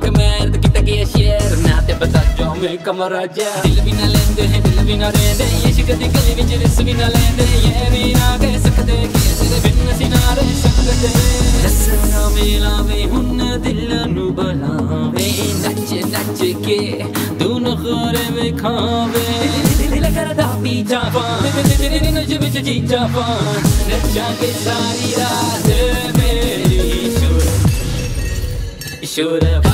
ਕਮਰ ਤੇ ਕਿਤਾ ਗਿਆ ਸ਼ੇਰ ਨਾ ਤੇ ਬਤਾ ਜੋ ਮੈਂ ਕਮਰਾਜਾ ਦਿਲ ਵੀ ਨਾ ਲੈਂਦੇ ਹੈ ਦਿਲ ਵੀ ਨਾ ਰਹਿੰਦੇ ਇਸ਼ਕ ਦੀ ਗਲੀ ਵਿੱਚ ਰਿਸ ਵੀ ਨਾ ਲੈਂਦੇ ਇਹ ਵੀ ਨਾ ਕਹਿ ਸਕਦੇ ਕਿ ਸਿਰ ਬਿਨ ਸੀ ਨਾ ਰਹਿ ਸਕਦੇ ਹੱਸਣਾ ਮਿਲਾਵੇ ਹੁਣ ਦਿਲ ਨੂੰ ਬਲਾਵੇ ਨੱਚ ਨੱਚ ਕੇ ਤੂੰ ਨਖਰੇ ਵਿਖਾਵੇ ਦਿਲ ਕਰਦਾ ਪੀ ਜਾਵਾਂ ਤੇਰੇ ਨਜ ਵਿੱਚ ਜੀ ਜਾਵਾਂ ਨੱਚਾਂਗੇ ਸਾਰੀ ਰਾਤ ਮੇਰੀ ਸ਼ੁਰ ਸ਼ੁਰਵਾ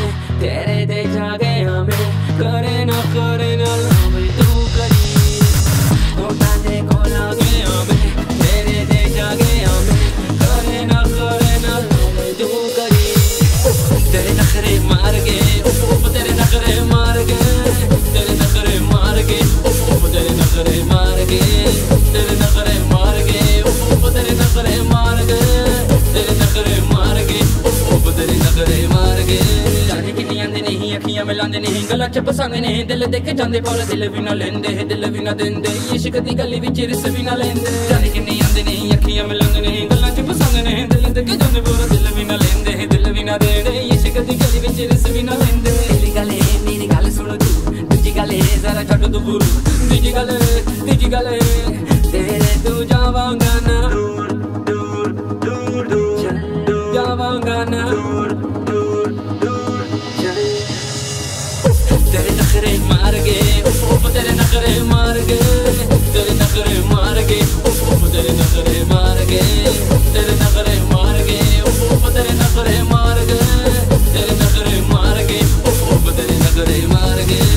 ਨਹੀਂ ਅੱਖੀਆਂ ਮਿਲਾਉਂਦੇ ਨਹੀਂ ਗੱਲਾਂ ਚ ਪਸੰਦ ਨਹੀਂ, ਦਿਲ ਦੇ ਜਾਂਦੇ ਪਰ ਦਿਲ ਵੀ ਨਾ ਲੈਂਦੇ, ਦਿਲ ਵੀ ਨਾ ਦਿੰਦੇ, ਇਸ਼ਕ ਦੀ ਗਲੀ ਵਿੱਚ ਰਿਸ ਵੀ ਨਾ ਲੈਂਦੇ। ਜਾਣੇ ਕਿੰਨੀਆਂ ਦੇ ਨਹੀਂ, ਅੱਖੀਆਂ ਮਿਲਾਉਂਦੇ ਨਹੀਂ ਗੱਲਾਂ ਚ ਪਸੰਦ ਨਹੀਂ, ਦਿਲ ਦੇ ਜਾਂਦੇ ਪਰ ਦਿਲ ਵੀ ਨਾ ਲੈਂਦੇ, ਦਿਲ ਵੀ ਨਾ ਦੇਂਦੇ ਇਸ਼ਕ ਦੀ ਗਲੀ ਵਿੱਚ ਰਿਸ ਵੀ ਨਾ ਲੈਂਦੇ। ਮੇਰੀ ਗੱਲ ਏ ਮੇਰੀ ਗੱਲ ਸੁਣ ਤੂੰ, ਦੂਜੀ ਗੱਲ ਏ ਜ਼ਰਾ ਛੱਡ ਤੂੰ ਗੁਰੂ ਤੀਜੀ ਗੱਲ ਤੀਜੀ ਗੱਲ ਤੇਰੇ ਤੂੰ ਜਾਵਾਂਗਾ तेरे नखरे मार गए तेरे नखरे मार गए उफ तेरे नखरे मार गए तेरे नखरे मार गए उफ तेरे नखरे मार गए तेरे नखरे मार गए उफ तेरे नखरे मार गए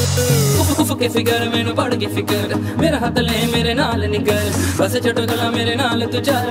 ਉਫ ਖੌਫ ਕੇ ਫਿਕਰ ਮੈਨੂੰ ਪੜ ਕੇ ਫਿਕਰ ਮੇਰਾ ਹੱਥ ਲੈ ਮੇਰੇ ਨਾਲ ਨਿਕਲ ਬਸ ਚਟਕਲਾ ਮੇਰੇ ਨਾਲ ਤੂੰ ਚੱਲ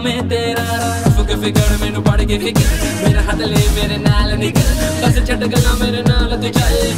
ਮੈਂ ਤੇਰਾ ਖੌਫ ਕੇ ਫਿਕਰ ਮੈਨੂੰ ਪੜ ਕੇ ਫਿਕਰ ਮੇਰਾ ਹੱਥ ਲੈ ਮੇਰੇ ਨਾਲ ਨਿਕਲ ਬਸ ਚਟਕਲਾ ਮੇਰੇ ਨਾਲ ਤੂੰ ਚੱਲ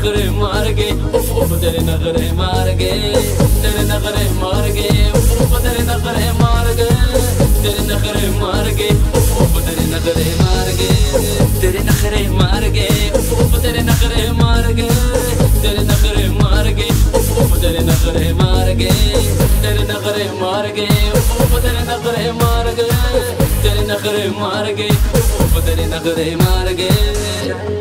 नखरे मार गए उफ तेरे नखरे मार गए तेरे नखरे मार गए उफ तेरे नखरे मार गए तेरे नखरे मार गए उफ तेरे नखरे मार गए तेरे नखरे मार गए उफ तेरे नखरे मार गए तेरे नखरे मार गए उफ तेरे नखरे मार गए तेरे नखरे मार गए उफ तेरे नखरे मार गए तेरे नखरे मार गए उफ तेरे नखरे मार गए